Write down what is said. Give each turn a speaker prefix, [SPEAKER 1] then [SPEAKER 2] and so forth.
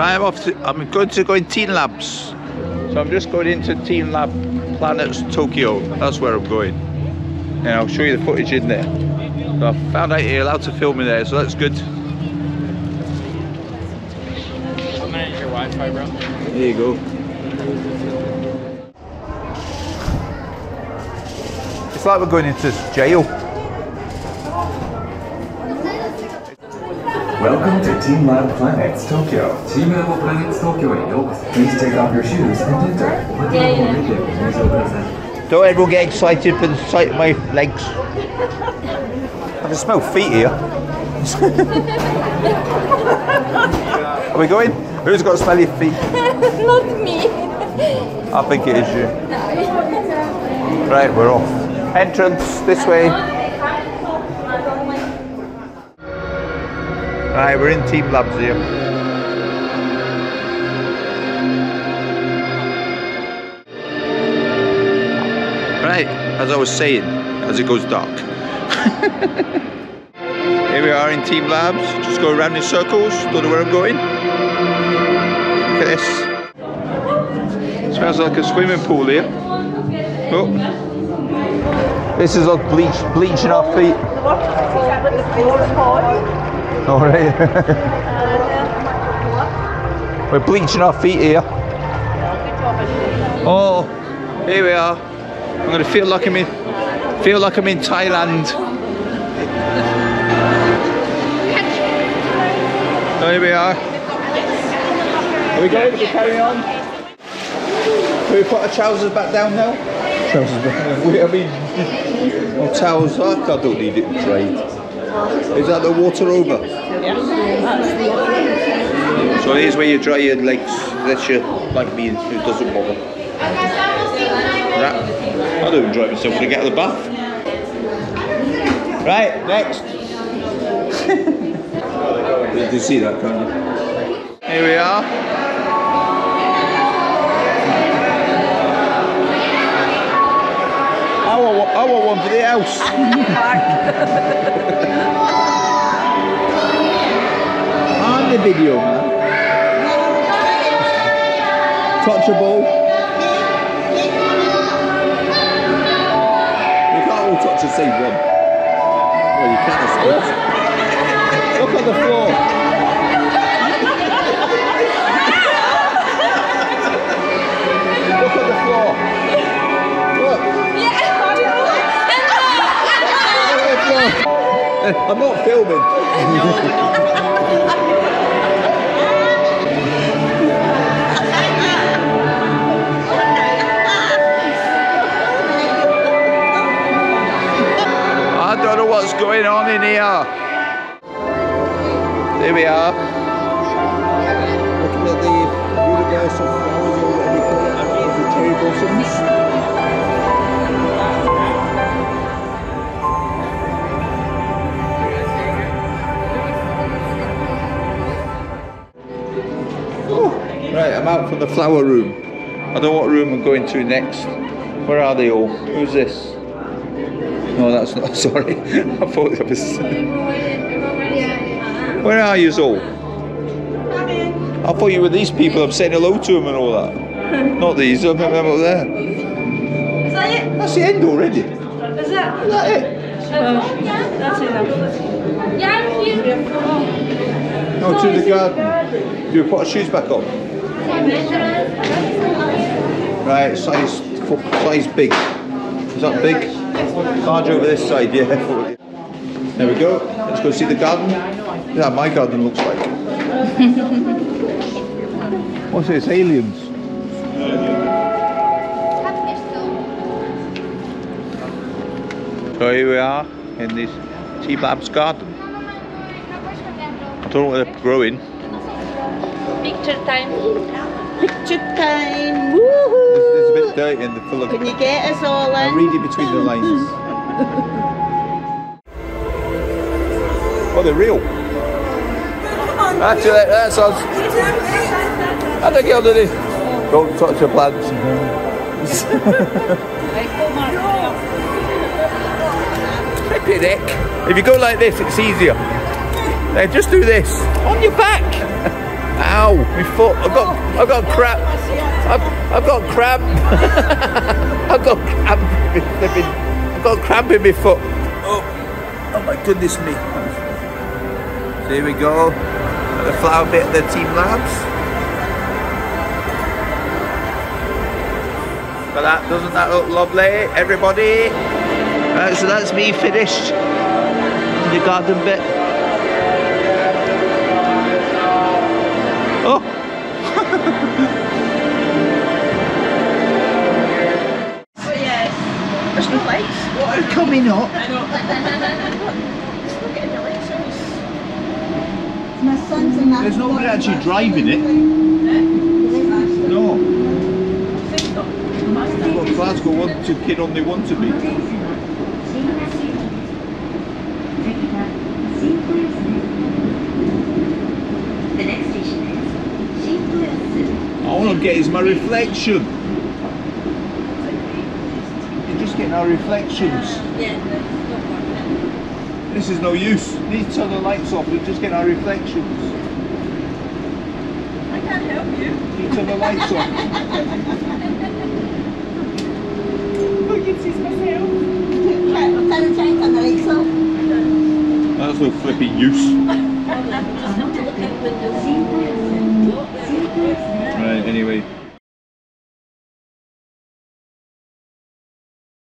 [SPEAKER 1] Right, I'm off to, I'm going to go in Team Labs. So I'm just going into Team Lab Planets Tokyo. That's where I'm going. And I'll show you the footage in there. So I found out you're allowed to film in there, so that's good.
[SPEAKER 2] I'm gonna your Wi-Fi, bro.
[SPEAKER 1] There you go. It's like we're going into jail.
[SPEAKER 3] Welcome to Team Lab Planets Tokyo.
[SPEAKER 4] チームラボプラネッツ東京へようこそ
[SPEAKER 3] Please take off your shoes and enter. お手の方を見てご入場ください。
[SPEAKER 1] Don't everyone get excited for the sight of my legs. I can smell feet here. Are we going? Who's got smelly feet?
[SPEAKER 5] Not me.
[SPEAKER 1] I think it is you. Right, we're off. Entrance this way. Right, we're in Team Labs here. Right, as I was saying, as it goes dark. here we are in Team Labs. Just go around in circles. Don't know where I'm going. Look at this. Smells like a swimming pool here. Oh. This is us bleach, bleaching our feet. All right. Uh, We're bleaching our feet here. Oh, here we are. I'm gonna feel like I'm in, feel like I'm in Thailand. So here we are. Are we going to carry on? Can we put our trousers back down now? Trousers back. I mean, oh, towels. I don't need it dried. Is that the water over? Yeah. So here's where you dry your legs. That's your like me who doesn't bother. Right. I don't dry myself when I get out of the bath. Right, next. you can see that, can't you? Here we are. I want, one- I want one for the house. On the video, man. Touchable. You can't all touch the same one. Well, you can, I suppose. Look at the floor. I'm not filming. I don't know what's going on in here. There we are. Looking at the universal flowers or whatever you call it, the cherry blossoms. Right, I'm out from the flower room. I don't know what room I'm going to next. Where are they all? Who's this? No, that's not. Sorry, I thought it was. Where are you all? I thought you were these people. I'm saying hello to them and all that. Not these. I'm them up there.
[SPEAKER 6] Is that it?
[SPEAKER 1] That's the end already. Is
[SPEAKER 6] Is it?
[SPEAKER 1] that it?
[SPEAKER 6] Oh, that's it.
[SPEAKER 1] No, to the garden. Do we put our shoes back on? Right, size size big. Is that big? Large over this side, yeah. There we go. Let's go see the garden. Yeah, my garden looks like. What's this? Aliens. So here we are in this Team Labs garden. I don't know what they're growing.
[SPEAKER 5] Picture time.
[SPEAKER 6] Picture time.
[SPEAKER 1] It's,
[SPEAKER 6] Woohoo!
[SPEAKER 1] it's a bit dirty and they're full of.
[SPEAKER 6] Can you get us all
[SPEAKER 1] I'm
[SPEAKER 6] in?
[SPEAKER 1] reading between the lines. oh, they're real. That's it, that's us. How do I get under this? Don't touch the plants. Flipping heck. If you go like this, it's easier. Now just do this. On your back. Ow. My foot. I've got. I've got crap. I've, I've got cramp. I've got cramp. I've got cramp in my foot. Oh, oh my goodness me. So here we go. The flower bit of the team labs. But that doesn't that look lovely, everybody? Right, so that's me finished. The garden bit. Oh.
[SPEAKER 6] Yeah. There's no lights.
[SPEAKER 1] What is coming up?
[SPEAKER 6] I know. It's not getting the lights on.
[SPEAKER 7] My son's in that.
[SPEAKER 1] There's nobody actually driving it. No. Well, Glasgow want to kid on they want to be.
[SPEAKER 7] The next station is Shinjuku.
[SPEAKER 1] I want to get is my reflection. You're just getting our reflections. This is no use. Need to turn the lights off. We're just getting our reflections.
[SPEAKER 6] I can't help you.
[SPEAKER 1] Need to turn the lights off.
[SPEAKER 6] You can see myself.
[SPEAKER 7] What kind of on the lights off?
[SPEAKER 1] That's no flipping use. Anyway.